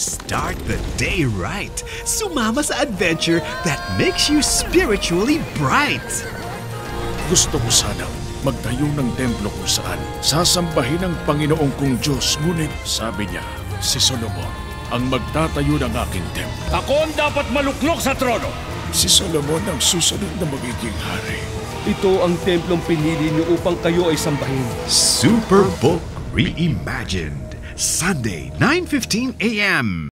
Start the day right. Sumama sa adventure that makes you spiritually bright. Gusto ko sana magtayo ng templo kung saan sasambahin ang Panginoong kong Diyos. Ngunit sabi niya, si Solomon ang magtatayo ng aking templo. Ako ang dapat maluklok sa trono. Si Solomon ang susunod na magiging hari. Ito ang templong pinili niyo upang kayo ay sambahin. Superbook Reimagined. Sunday, 9.15 a.m.